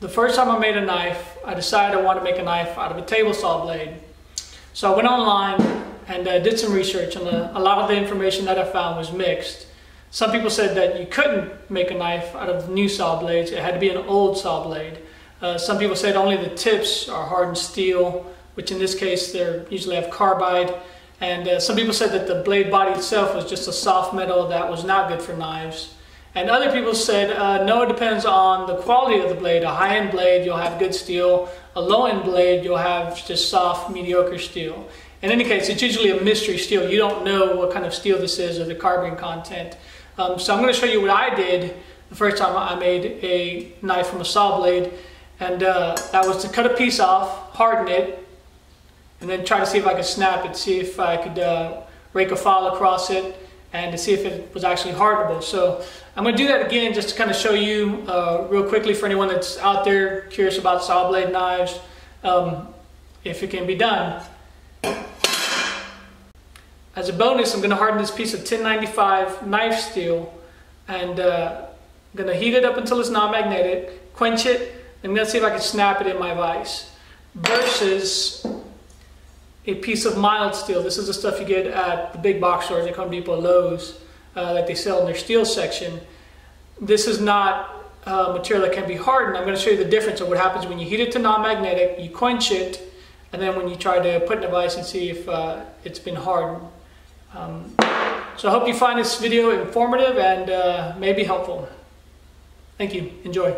the first time I made a knife, I decided I wanted to make a knife out of a table saw blade. So I went online and uh, did some research and uh, a lot of the information that I found was mixed. Some people said that you couldn't make a knife out of new saw blades, it had to be an old saw blade. Uh, some people said only the tips are hardened steel, which in this case they usually have carbide. And uh, some people said that the blade body itself was just a soft metal that was not good for knives. And other people said, uh, no, it depends on the quality of the blade. A high-end blade, you'll have good steel. A low-end blade, you'll have just soft, mediocre steel. In any case, it's usually a mystery steel. You don't know what kind of steel this is or the carbon content. Um, so I'm going to show you what I did the first time I made a knife from a saw blade. And uh, that was to cut a piece off, harden it, and then try to see if I could snap it, see if I could uh, rake a file across it, and to see if it was actually hardenable. So I'm going to do that again just to kind of show you uh, real quickly for anyone that's out there curious about saw blade knives, um, if it can be done. As a bonus, I'm going to harden this piece of 1095 knife steel and uh, I'm going to heat it up until it's non-magnetic, quench it, and to see if I can snap it in my vise. Versus a piece of mild steel. This is the stuff you get at the big box stores like Home Depot, Lowe's, uh, that they sell in their steel section. This is not uh, material that can be hardened. I'm going to show you the difference of what happens when you heat it to non-magnetic, you quench it, and then when you try to put in a vise and see if uh, it's been hardened. Um, so I hope you find this video informative and uh, maybe helpful. Thank you. Enjoy.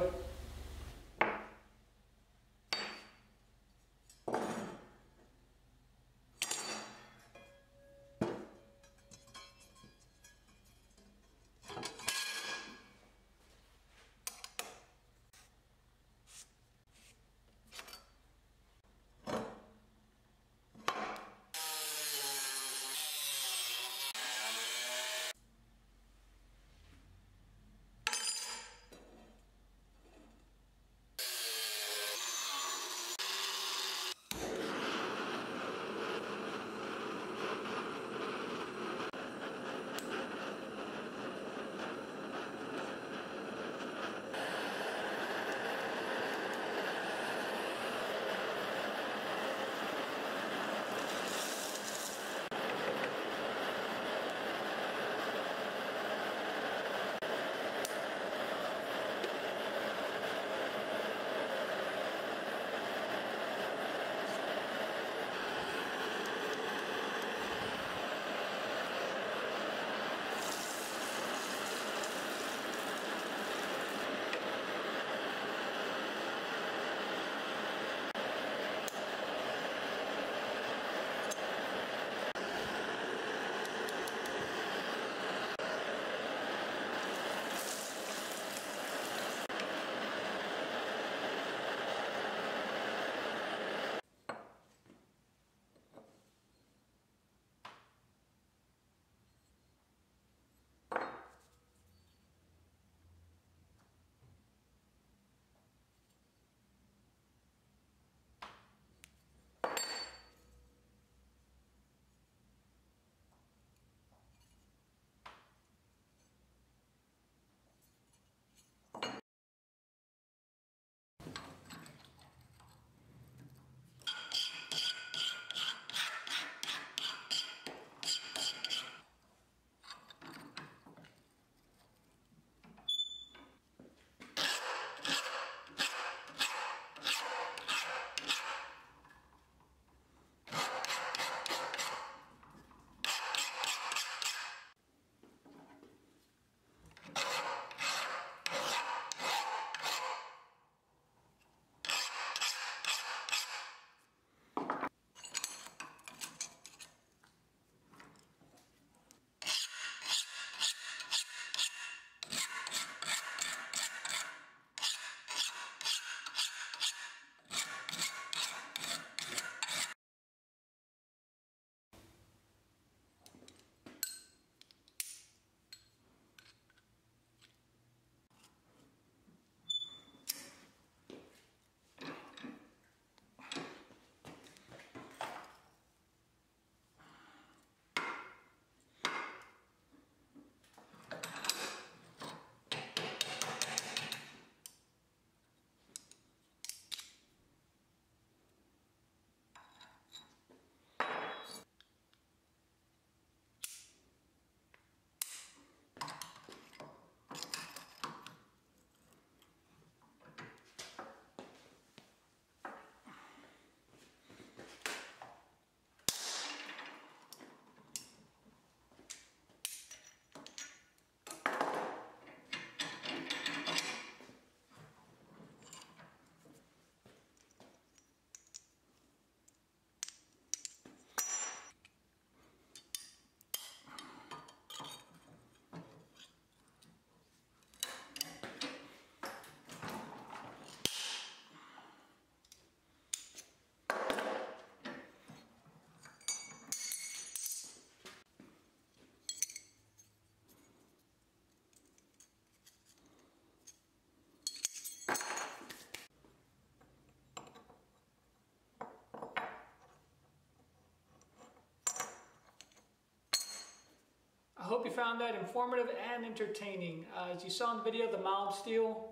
Hope you found that informative and entertaining. Uh, as you saw in the video, the mild steel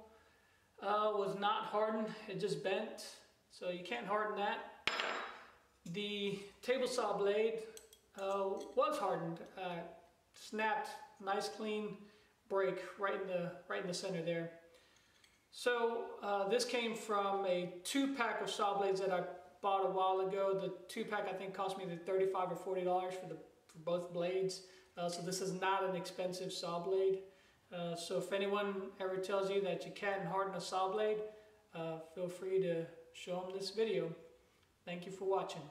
uh, was not hardened, it just bent. So you can't harden that. The table saw blade uh, was hardened, uh, snapped, nice clean break right in the right in the center there. So uh, this came from a two pack of saw blades that I bought a while ago. The two pack I think cost me the 35 or 40 dollars for the for both blades. Uh, so this is not an expensive saw blade. Uh, so if anyone ever tells you that you can't harden a saw blade, uh, feel free to show them this video. Thank you for watching.